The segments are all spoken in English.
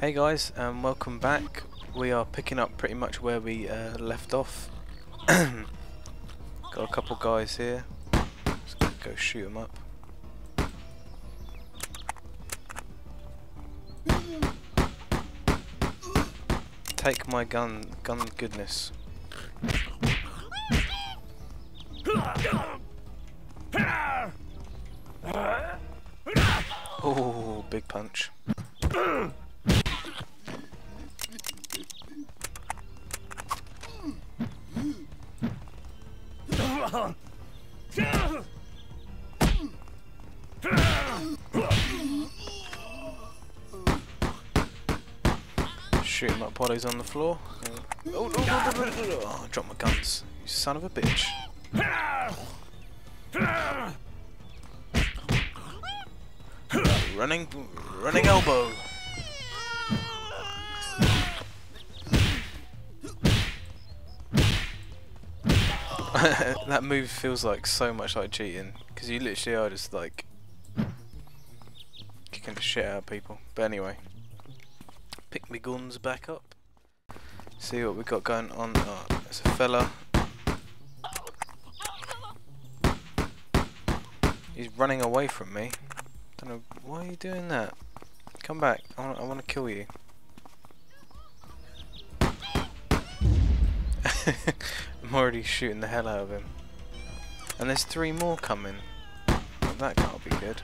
Hey guys, um, welcome back. We are picking up pretty much where we uh, left off. Got a couple guys here. Let's go shoot them up. Take my gun, gun goodness. Oh, big punch. Shoot him up he's on the floor. Oh, no, no, no, no, no, no. Oh, I my guns. You son of a bitch. Running, running elbow. that move feels like so much like cheating because you literally are just like kicking the shit out of people. But anyway, pick my guns back up. See what we got going on. Oh, there's a fella. He's running away from me. Don't know why are you doing that. Come back. I want, I want to kill you. I'm already shooting the hell out of him. And there's three more coming. That can't be good.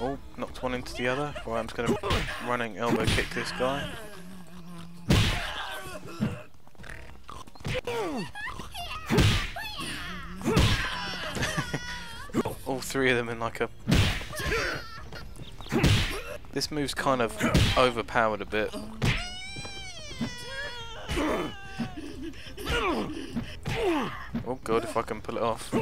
Oh, knocked one into the other. Right, I'm just gonna running elbow kick this guy. Three of them in like a. This move's kind of overpowered a bit. Oh god, if I can pull it off.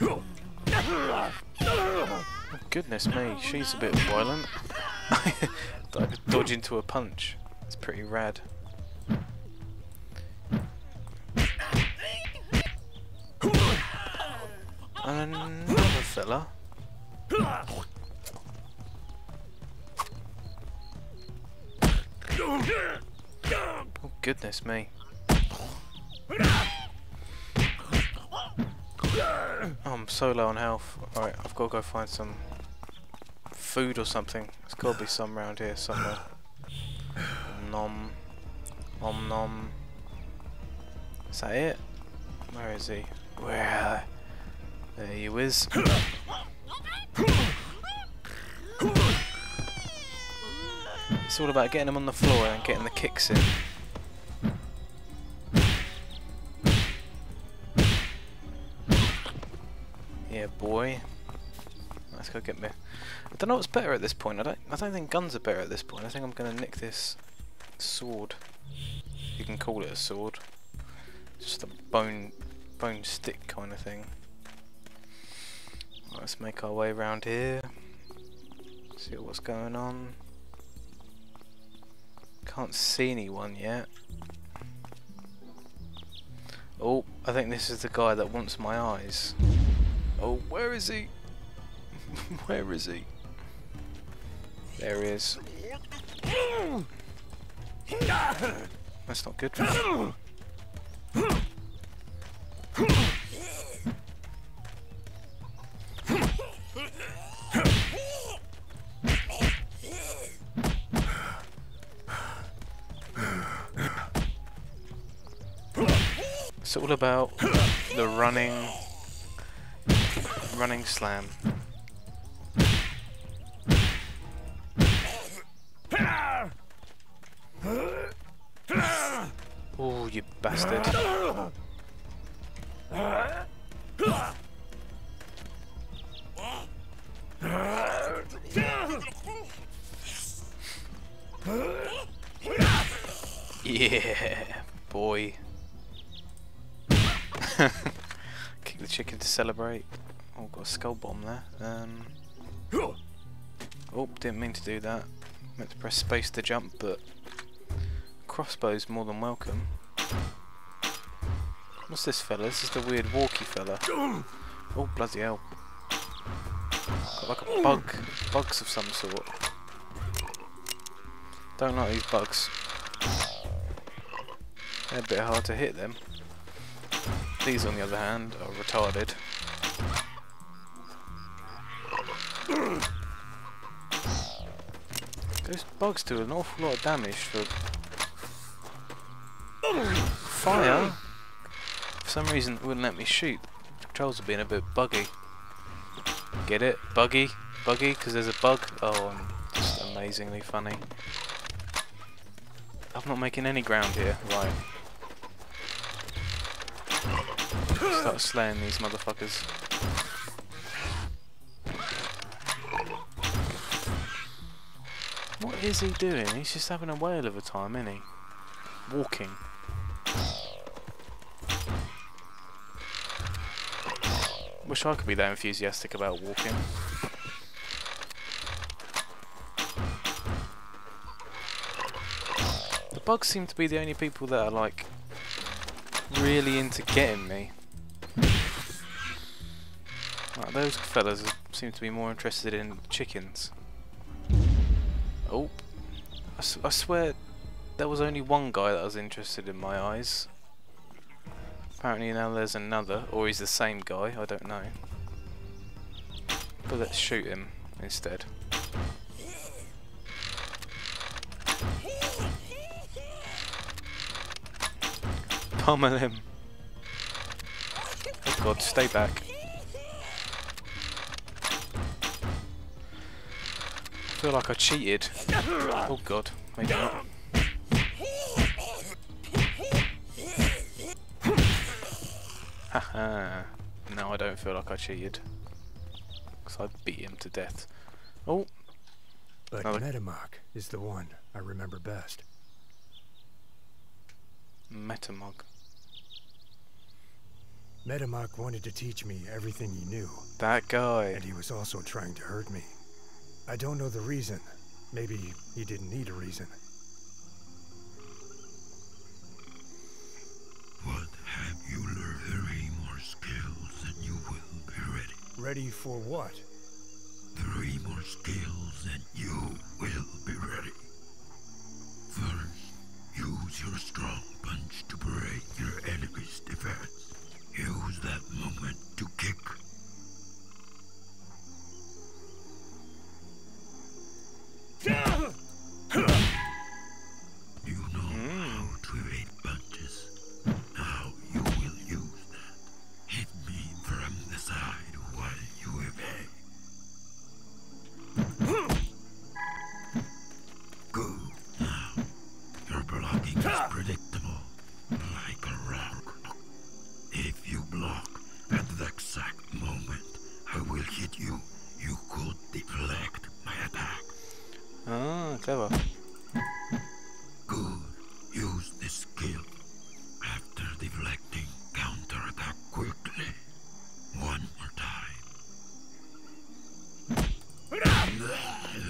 Oh, goodness me, she's a bit violent. I could dodge into a punch. It's pretty rad. Oh goodness me. Oh, I'm so low on health. Alright, I've got to go find some food or something. There's got to be some around here somewhere. Nom. Om nom. Is that it? Where is he? Where? There he is. It's all about getting him on the floor and getting the kicks in. Yeah, boy. Let's go get me. I don't know what's better at this point. I don't. I don't think guns are better at this point. I think I'm gonna nick this sword. You can call it a sword. Just a bone, bone stick kind of thing. Let's make our way around here. See what's going on. Can't see anyone yet. Oh, I think this is the guy that wants my eyes. Oh, where is he? where is he? There he is. That's not good. It's all about the running running slam. Oh, you bastard. Yeah, boy. The chicken to celebrate. Oh, got a skull bomb there. Um, Oh, didn't mean to do that. Meant to press space to jump, but crossbow's more than welcome. What's this fella? This is the weird walkie fella. Oh, bloody hell. Got like a bug. Bugs of some sort. Don't like these bugs. They're a bit hard to hit them. These on the other hand are retarded. Those bugs do an awful lot of damage for fire. For some reason it wouldn't let me shoot. The controls are being a bit buggy. Get it? Buggy? Buggy? Because there's a bug? Oh, um, I'm just amazingly funny. I'm not making any ground here. Right. Start slaying these motherfuckers. What is he doing? He's just having a whale of a time, isn't he? Walking. Wish I could be that enthusiastic about walking. The bugs seem to be the only people that are like really into getting me. Those fellas seem to be more interested in chickens. Oh, I, I swear there was only one guy that was interested in my eyes. Apparently now there's another, or he's the same guy, I don't know. But let's shoot him instead. Pummel him. Oh god, stay back. Feel like I cheated. Oh god, maybe not. Haha. no, I don't feel like I cheated. Because I beat him to death. Oh, But Another- Metamoph is the one I remember best. Metamog. Metamoph wanted to teach me everything he knew, That guy. and he was also trying to hurt me. I don't know the reason. Maybe he didn't need a reason. What have you learned? Three more skills and you will be ready. Ready for what? Three more skills and you will be ready. First, use your strong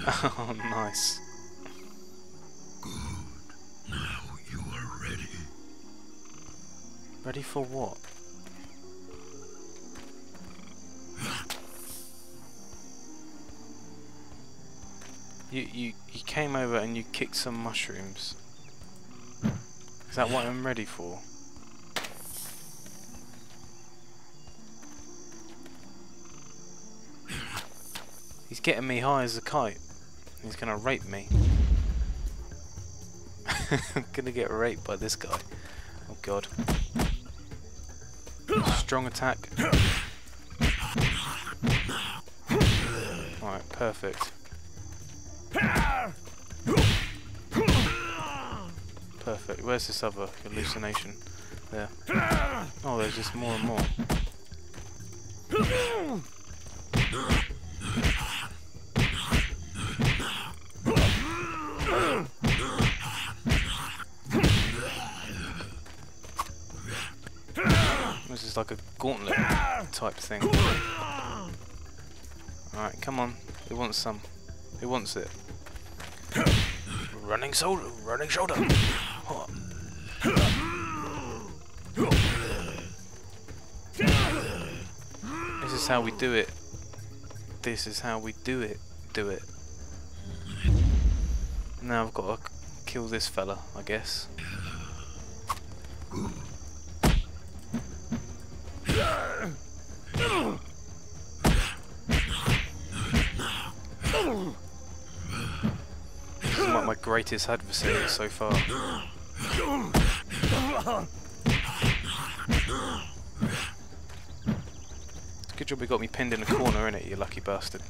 oh, nice. Good. Now you are ready. Ready for what? You, you, you came over and you kicked some mushrooms. Is that what I'm ready for? He's getting me high as a kite. He's gonna rape me. I'm gonna get raped by this guy. Oh god. Strong attack. Alright, perfect. Perfect. Where's this other hallucination? There. Oh, there's just more and more. Gauntlet type thing. Alright, come on. We wants some. Who wants it? running shoulder, running shoulder. This is how we do it. This is how we do it. Do it. Now I've got to kill this fella, I guess. Greatest adversary so far. Good job we got me pinned in a corner, innit, you lucky bastard.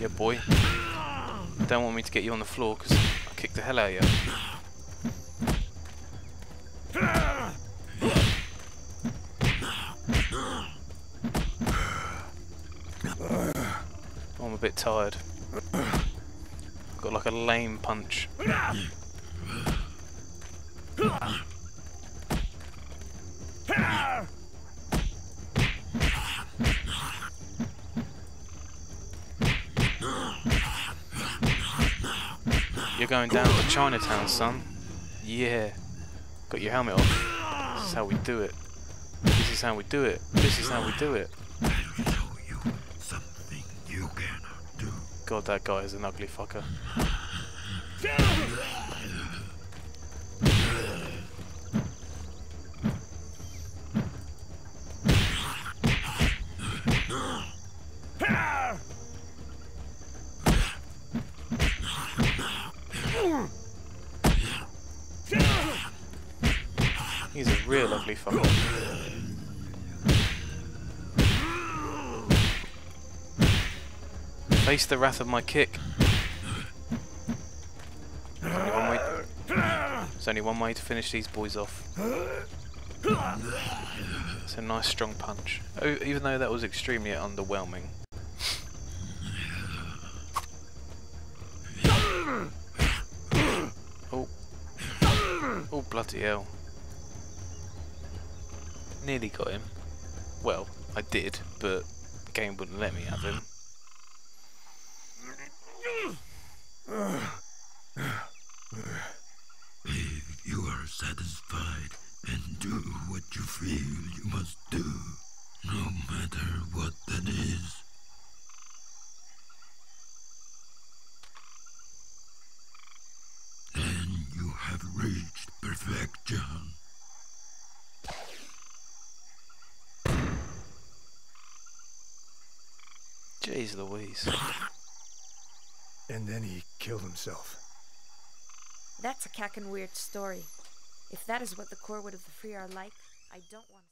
Yeah, boy. Don't want me to get you on the floor because I kicked the hell out of you. I'm a bit tired. Got like a lame punch. You're going down to Chinatown, son. Yeah. Got your helmet off. This is how we do it. This is how we do it. This is how we do it. I'll show you something you cannot do. God, that guy is an ugly fucker. He's a real ugly fucker. Face the wrath of my kick. There's only one way. There's only one way to finish these boys off. It's a nice strong punch. Oh, even though that was extremely underwhelming. Oh. Oh, bloody hell. Nearly got him. Well, I did, but the game wouldn't let me have him. If you are satisfied and do what you feel you must do, no matter what that is. Then you have reached perfection. Jeez Louise. And then he killed himself. That's a cack and weird story. If that is what the Corwood of the Free are like, I don't want